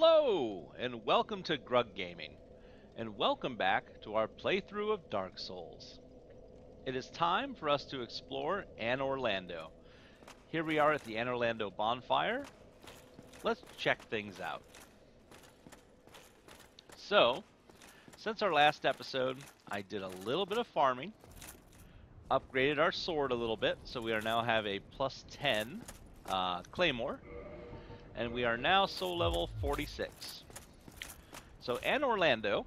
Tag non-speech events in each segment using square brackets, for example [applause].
Hello, and welcome to Grug Gaming, and welcome back to our playthrough of Dark Souls. It is time for us to explore Anor Londo. Here we are at the Anor Londo bonfire. Let's check things out. So, since our last episode, I did a little bit of farming, upgraded our sword a little bit, so we are now have a plus 10 uh, claymore, and we are now soul level 46. So, Anor Londo,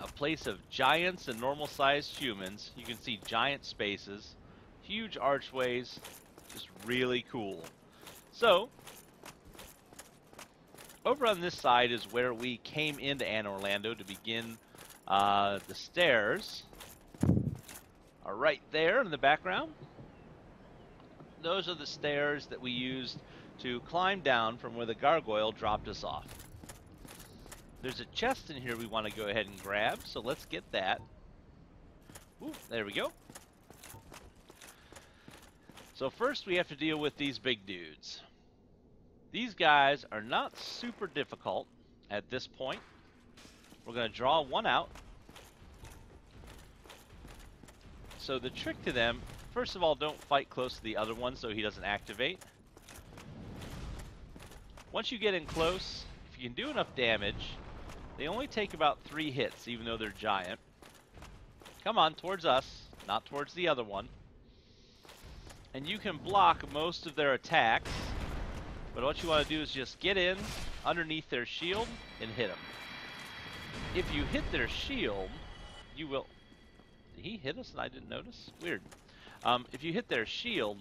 a place of giants and normal-sized humans. You can see giant spaces, huge archways, just really cool. So, over on this side is where we came into Anor Londo to begin uh, the stairs. Are right there in the background. Those are the stairs that we used to climb down from where the gargoyle dropped us off. There's a chest in here we want to go ahead and grab, so let's get that. Ooh, there we go. So first we have to deal with these big dudes. These guys are not super difficult at this point. We're going to draw one out. So the trick to them, first of all, don't fight close to the other one so he doesn't activate. Once you get in close, if you can do enough damage, they only take about three hits, even though they're giant. Come on, towards us, not towards the other one. And you can block most of their attacks, but what you want to do is just get in underneath their shield and hit them. If you hit their shield, you will... Did he hit us and I didn't notice? Weird. Um, if you hit their shield,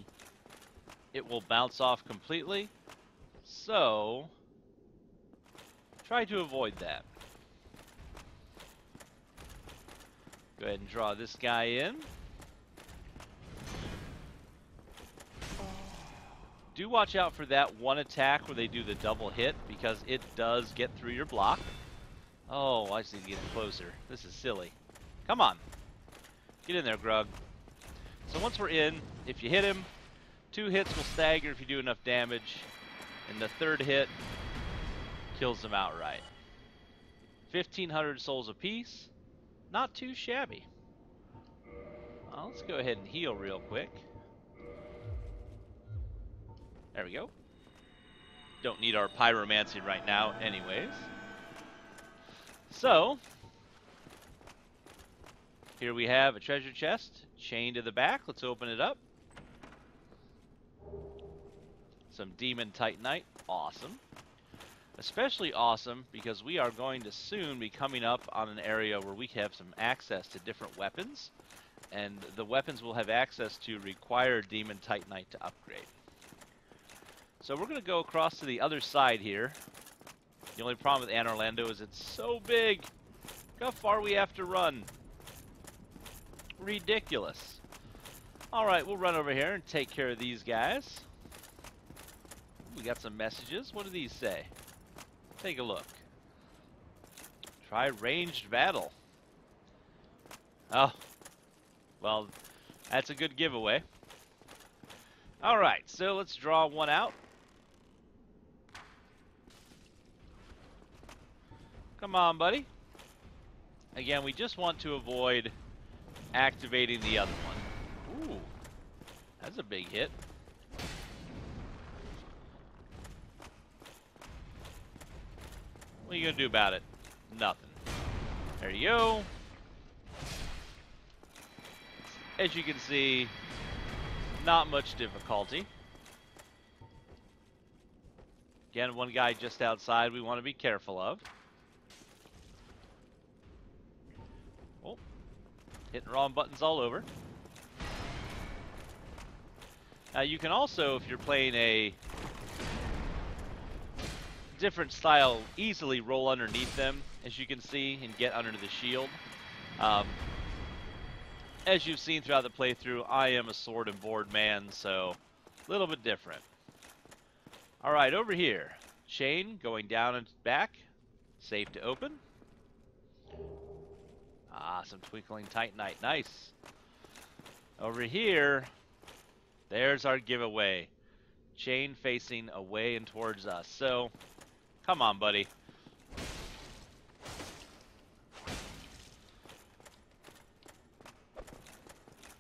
it will bounce off completely, so, try to avoid that. Go ahead and draw this guy in. Do watch out for that one attack where they do the double hit because it does get through your block. Oh, I just need to get closer. This is silly. Come on. Get in there, Grug. So once we're in, if you hit him, two hits will stagger if you do enough damage. And the third hit kills them outright. 1,500 souls apiece. Not too shabby. Well, let's go ahead and heal real quick. There we go. Don't need our pyromancy right now anyways. So, here we have a treasure chest chained to the back. Let's open it up. Some Demon Titanite. Awesome. Especially awesome because we are going to soon be coming up on an area where we have some access to different weapons. And the weapons we'll have access to require Demon Titanite to upgrade. So we're going to go across to the other side here. The only problem with Anor Londo is it's so big. Look how far we have to run. Ridiculous. Alright, we'll run over here and take care of these guys. We got some messages. What do these say? Take a look. Try ranged battle. Oh. Well, that's a good giveaway. Alright, so let's draw one out. Come on, buddy. Again, we just want to avoid activating the other one. Ooh, that's a big hit. What are you gonna do about it? Nothing. There you go. As you can see, not much difficulty. Again, one guy just outside we want to be careful of. Oh, hitting wrong buttons all over. Now you can also, if you're playing a different style easily roll underneath them, as you can see, and get under the shield. Um, as you've seen throughout the playthrough, I am a sword and board man, so a little bit different. Alright, over here. Chain going down and back. Safe to open. Ah, some twinkling titanite. Nice. Over here, there's our giveaway. Chain facing away and towards us. So, Come on, buddy.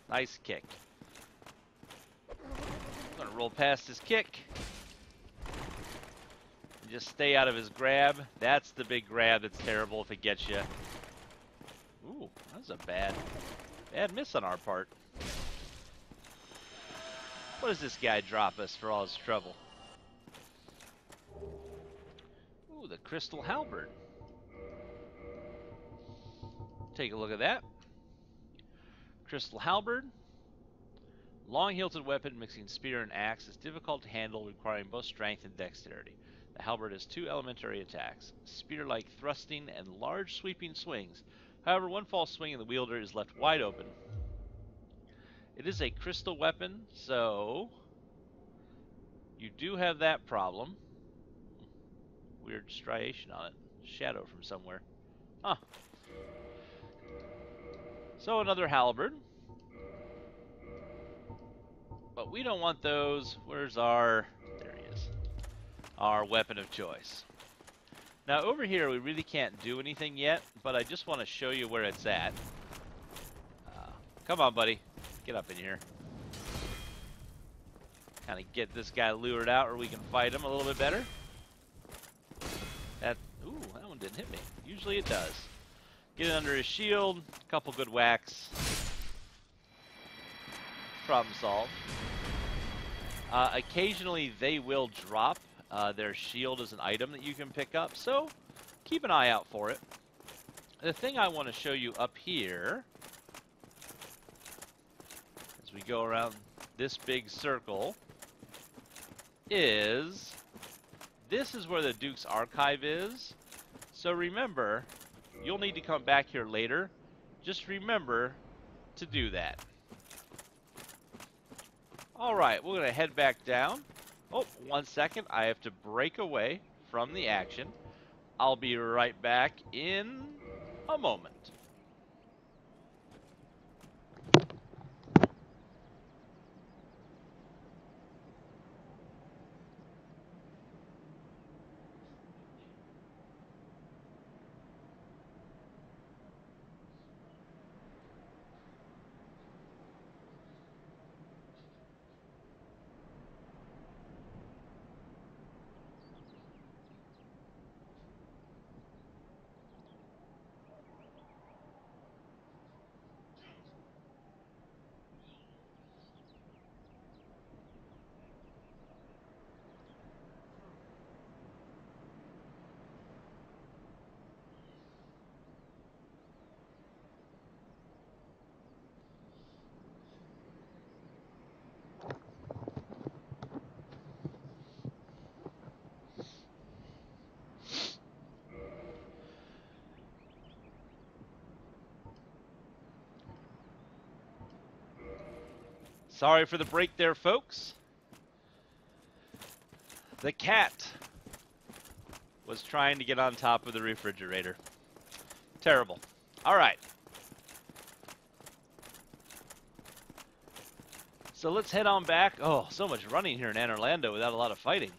Nice kick. I'm gonna roll past his kick. Just stay out of his grab. That's the big grab that's terrible if it gets you. Ooh, that was a bad, bad miss on our part. What does this guy drop us for all his trouble? The Crystal Halberd. Take a look at that. Crystal Halberd. Long hilted weapon mixing spear and axe is difficult to handle, requiring both strength and dexterity. The halberd has two elementary attacks spear like thrusting and large sweeping swings. However, one false swing and the wielder is left wide open. It is a crystal weapon, so you do have that problem. Weird striation on it. Shadow from somewhere. Huh. So another halberd. But we don't want those. Where's our... There he is. Our weapon of choice. Now over here we really can't do anything yet, but I just want to show you where it's at. Uh, come on, buddy. Get up in here. Kind of get this guy lured out or we can fight him a little bit better. That, ooh, that one didn't hit me. Usually it does. Get it under his shield, a couple good whacks. Problem solved. Uh, occasionally they will drop uh, their shield as an item that you can pick up, so keep an eye out for it. The thing I want to show you up here, as we go around this big circle, is this is where the Duke's archive is. So remember, You'll need to come back here later. Just remember to do that. Alright, we're going to head back down. Oh, one second. I have to break away from the action. I'll be right back in a moment. Sorry for the break there, folks. The cat was trying to get on top of the refrigerator. Terrible. All right. So let's head on back. Oh, so much running here in Anor Londo without a lot of fighting.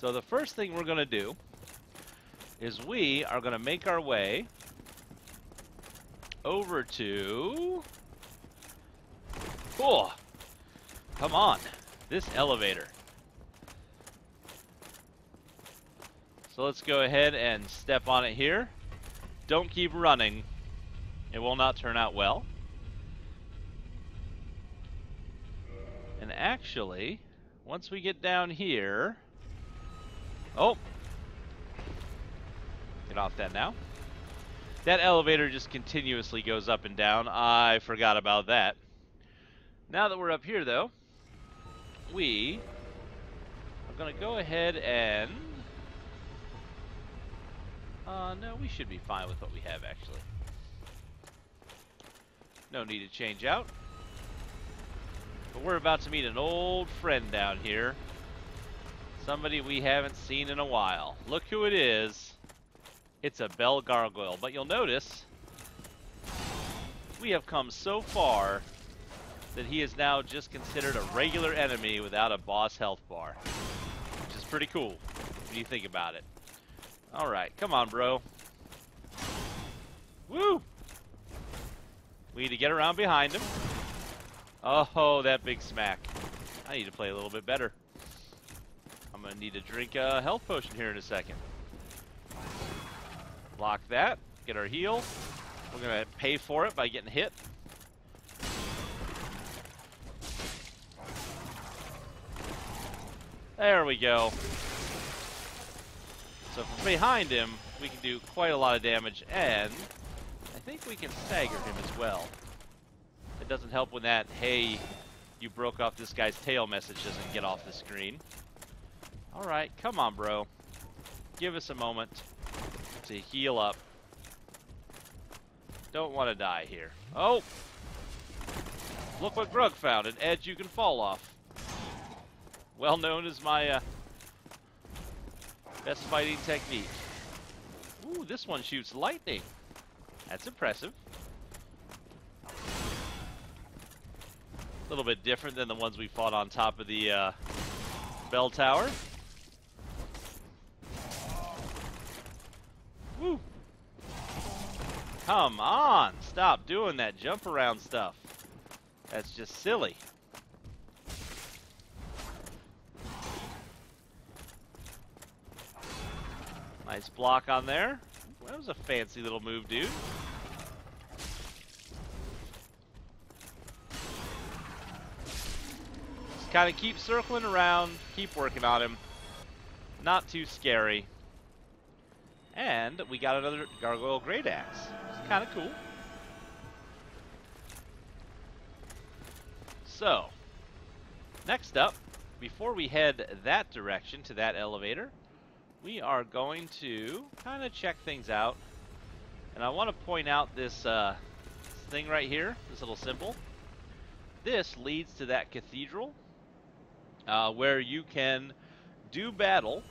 So the first thing we're going to do is we are going to make our way over to... Cool. Come on. This elevator. So let's go ahead and step on it here. Don't keep running. It will not turn out well. And actually, once we get down here... Oh, Get off that now. That elevator just continuously goes up and down. I forgot about that. Now that we're up here, though, we are going to go ahead and... Uh, no, we should be fine with what we have, actually. No need to change out. But we're about to meet an old friend down here. Somebody we haven't seen in a while. Look who it is. It's a bell gargoyle, but you'll notice we have come so far that he is now just considered a regular enemy without a boss health bar. Which is pretty cool, when you think about it. Alright, come on, bro. Woo! We need to get around behind him. Oh, that big smack. I need to play a little bit better. I'm going to need to drink a health potion here in a second. Block that. Get our heal. We're going to pay for it by getting hit. There we go. So from behind him, we can do quite a lot of damage, and I think we can stagger him as well. It doesn't help when that, hey, you broke off this guy's tail message doesn't get off the screen. Alright, come on, bro. Give us a moment to heal up. Don't want to die here. Oh! Look what Grug found, an edge you can fall off. Well known as my uh, best fighting technique. Ooh, this one shoots lightning. That's impressive. A little bit different than the ones we fought on top of the uh, bell tower. Woo! Come on! Stop doing that jump around stuff. That's just silly. Nice block on there. That was a fancy little move, dude. Just kind of keep circling around, keep working on him. Not too scary. And we got another Gargoyle Great Axe. It's kind of cool. So, next up, before we head that direction to that elevator, we are going to kind of check things out. And I want to point out this uh, thing right here, this little symbol. This leads to that cathedral uh, where you can do battle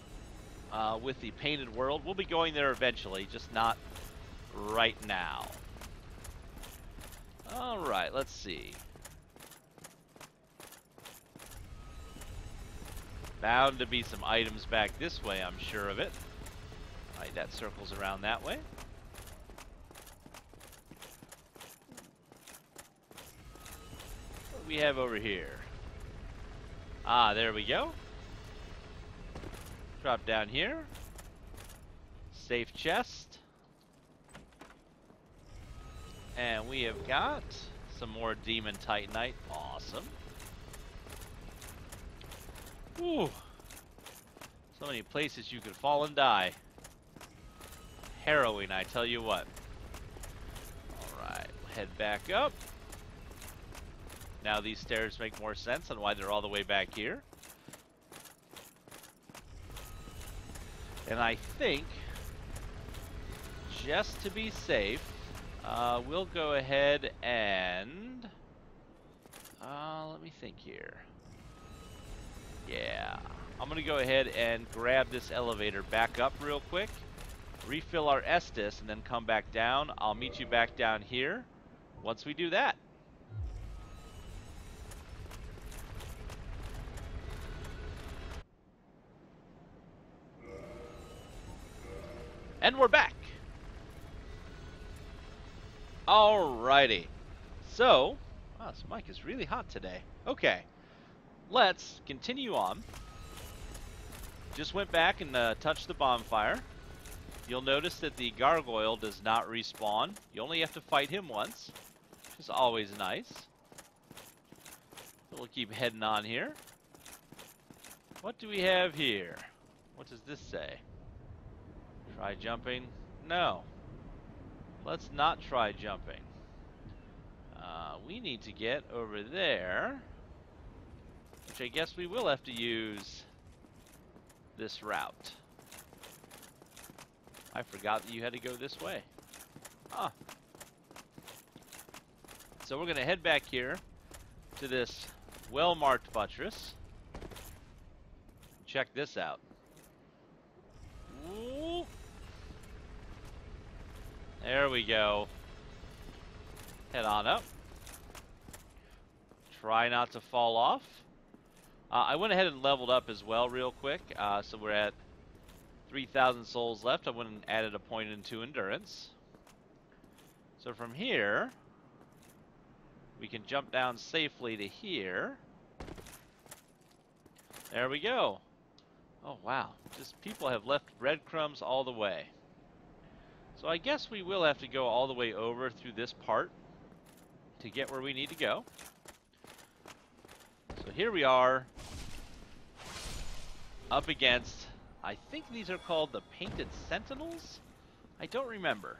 uh, with the painted world. We'll be going there eventually, just not right now. Alright, let's see. Bound to be some items back this way, I'm sure of it. Alright, that circles around that way. What we have over here? Ah, there we go. Drop down here. Safe chest. And we have got some more Demon Titanite. Awesome. Ooh. So many places you could fall and die. Harrowing, I tell you what. Alright, head back up. Now these stairs make more sense on why they're all the way back here. And I think, just to be safe, uh, we'll go ahead and... Uh, let me think here. Yeah. I'm going to go ahead and grab this elevator back up real quick, refill our Estus, and then come back down. I'll meet you back down here once we do that. And we're back. Alrighty. So, wow, this mic is really hot today. Okay let's continue on. Just went back and uh, touched the bonfire. You'll notice that the gargoyle does not respawn. You only have to fight him once, which is always nice. We'll keep heading on here. What do we have here? What does this say? Try jumping? No. Let's not try jumping. Uh, we need to get over there. Which I guess we will have to use this route. I forgot that you had to go this way. Ah. So we're going to head back here to this well-marked buttress. Check this out. Ooh. There we go. Head on up. try not to fall off. Uh, I went ahead and leveled up as well real quick. Uh, so we're at 3,000 souls left. I went and added a point into endurance. So from here, we can jump down safely to here. There we go. Oh, wow. Just people have left breadcrumbs all the way. So I guess we will have to go all the way over through this part to get where we need to go. So here we are up against, I think these are called the Painted Sentinels? I don't remember.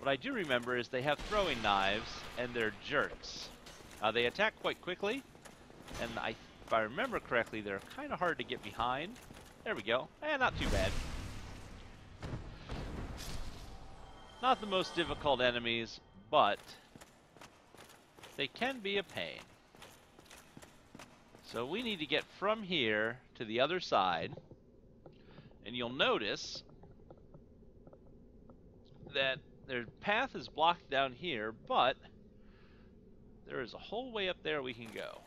What I do remember is they have throwing knives and they're jerks. Uh, they attack quite quickly, and I, if I remember correctly, they're kind of hard to get behind. There we go. Eh, not too bad. Not the most difficult enemies, but they can be a pain. So we need to get from here to the other side. And you'll notice that their path is blocked down here, but there is a whole way up there we can go.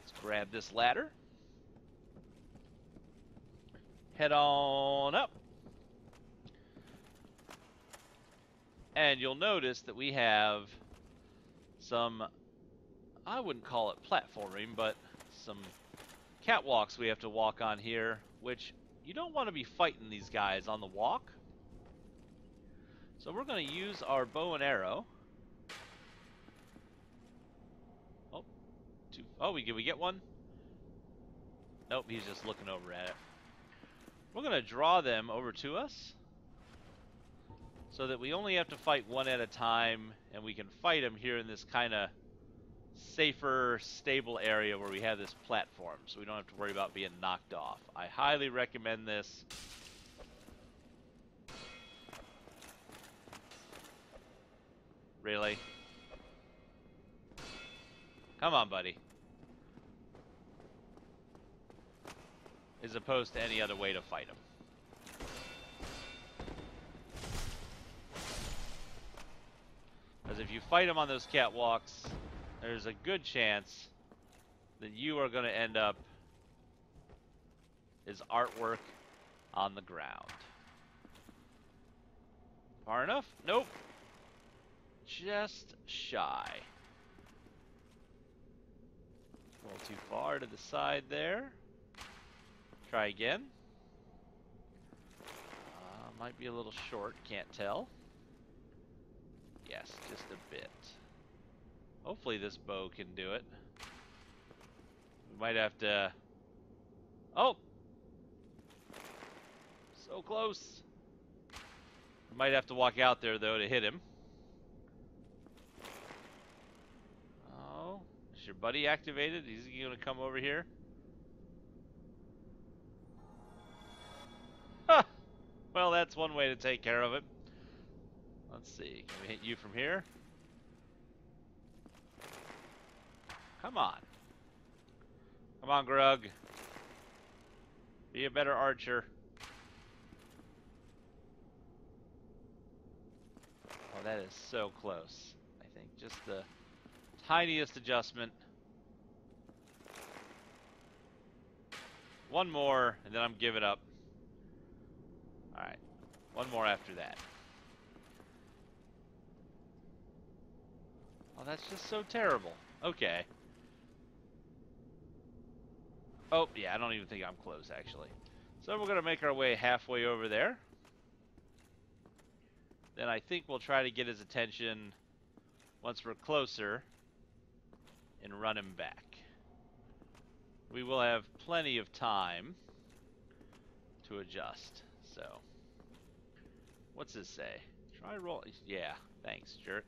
Let's grab this ladder. Head on up. And you'll notice that we have some, I wouldn't call it platforming, but some catwalks we have to walk on here, which you don't want to be fighting these guys on the walk. So we're going to use our bow and arrow. Oh, two, oh, we, we get one? Nope, he's just looking over at it. We're going to draw them over to us so that we only have to fight one at a time and we can fight them here in this kind of safer, stable area where we have this platform so we don't have to worry about being knocked off. I highly recommend this. Really? Come on, buddy. As opposed to any other way to fight him. Because if you fight him on those catwalks, there's a good chance that you are going to end up as artwork on the ground. Far enough? Nope. Just shy. A little too far to the side there. Try again. Uh, might be a little short, can't tell. Yes, just a bit. Hopefully this bow can do it. We might have to... Oh! So close! We might have to walk out there, though, to hit him. Oh, is your buddy activated? Is he going to come over here? Huh! Well, that's one way to take care of it. Let's see. Can we hit you from here? Come on. Come on, Grug. Be a better archer. Oh, that is so close. I think just the tiniest adjustment. One more, and then I'm giving up. Alright. One more after that. Oh, that's just so terrible. Okay. Oh, yeah, I don't even think I'm close, actually. So we're going to make our way halfway over there. Then I think we'll try to get his attention once we're closer and run him back. We will have plenty of time to adjust, so. What's this say? Try roll. Yeah, thanks, jerk.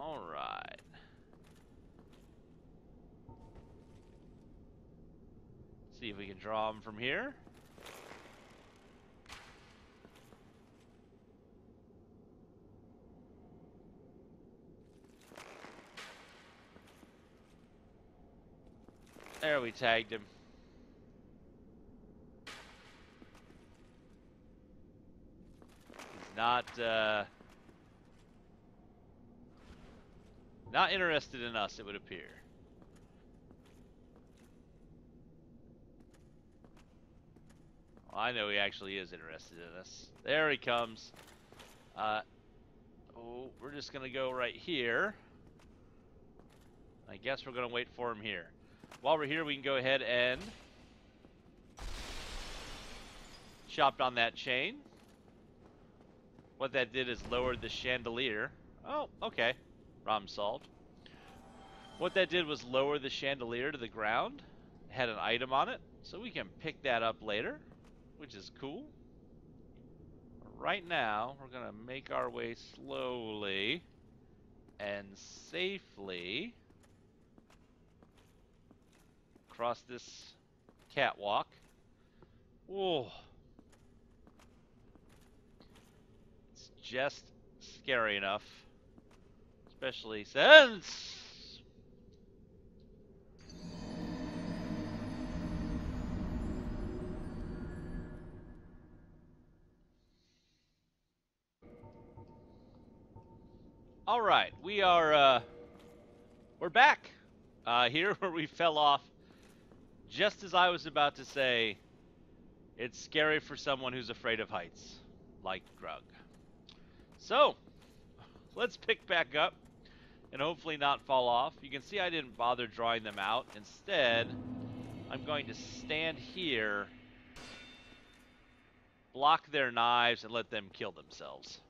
Alright. See if we can draw them from here. There, we tagged him. He's not, uh... Not interested in us, it would appear. Well, I know he actually is interested in us. There he comes. Uh, oh, we're just going to go right here. I guess we're going to wait for him here. While we're here, we can go ahead and chopped on that chain. What that did is lowered the chandelier. Oh, okay. Problem solved. What that did was lower the chandelier to the ground. It had an item on it, so we can pick that up later, which is cool. Right now, we're going to make our way slowly and safely across this catwalk. Whoa. It's just scary enough. Especially since... All right, we are, uh, we're back, uh, [laughs] here where we fell off just as I was about to say, it's scary for someone who's afraid of heights, like Grug. So, let's pick back up and hopefully not fall off. You can see I didn't bother drawing them out. Instead, I'm going to stand here, block their knives, and let them kill themselves.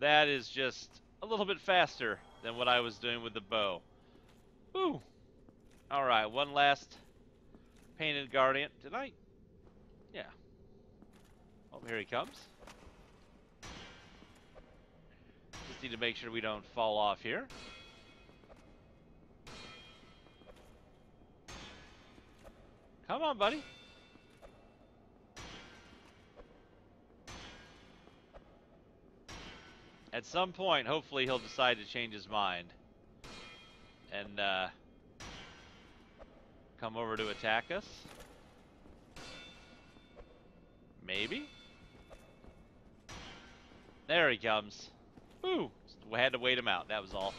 That is just a little bit faster than what I was doing with the bow. Woo! Alright, one last painted guardian. Did I? Yeah. Oh, here he comes. Just need to make sure we don't fall off here. Come on, buddy. At some point, hopefully he'll decide to change his mind and uh, come over to attack us. Maybe? There he comes. Woo! We had to wait him out, that was all.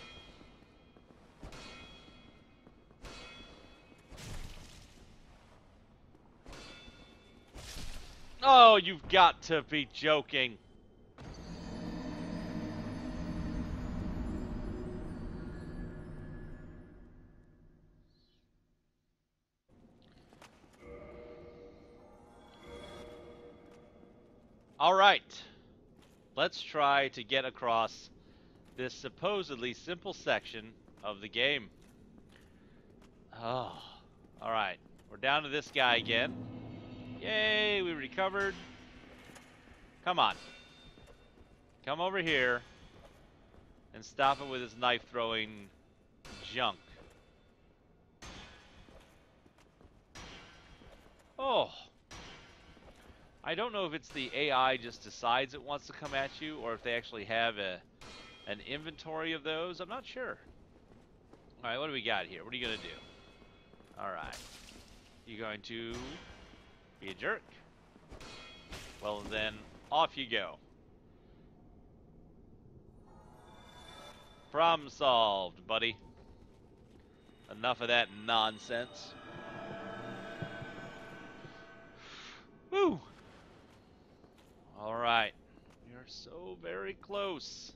Oh, you've got to be joking. Let's try to get across this supposedly simple section of the game. Oh. Alright. We're down to this guy again. Yay, we recovered. Come on. Come over here and stop it with his knife throwing junk. Oh. I don't know if it's the AI just decides it wants to come at you or if they actually have a an inventory of those. I'm not sure. All right, what do we got here? What are you going to do? All right. You going to be a jerk? Well, then off you go. Problem solved, buddy. Enough of that nonsense. [sighs] Woo! All right. We are so very close.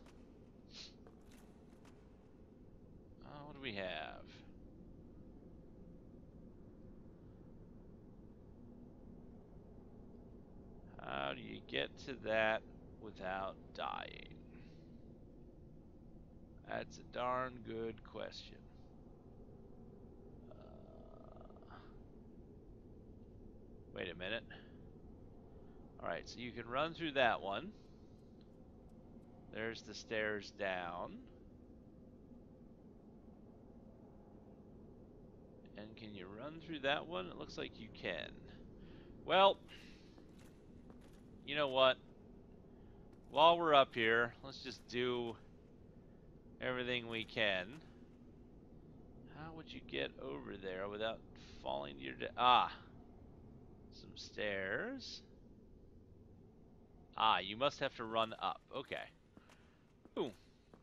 Uh, what do we have? How do you get to that without dying? That's a darn good question. Uh, wait a minute. Alright, so you can run through that one. There's the stairs down. And can you run through that one? It looks like you can. Well, you know what? While we're up here, let's just do everything we can. How would you get over there without falling to your? Ah, some stairs. Ah, you must have to run up. Okay. Ooh.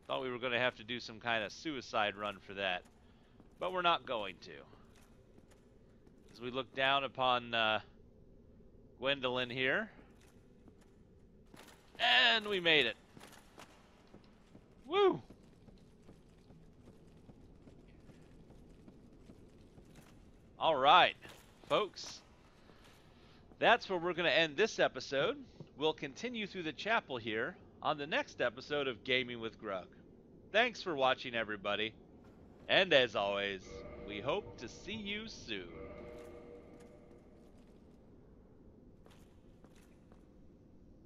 Thought we were going to have to do some kind of suicide run for that. But we're not going to. As we look down upon uh, Gwyndolin here. And we made it. Woo! All right, folks. That's where we're going to end this episode. We'll continue through the chapel here on the next episode of Gaming with Grug. Thanks for watching, everybody. And as always, we hope to see you soon.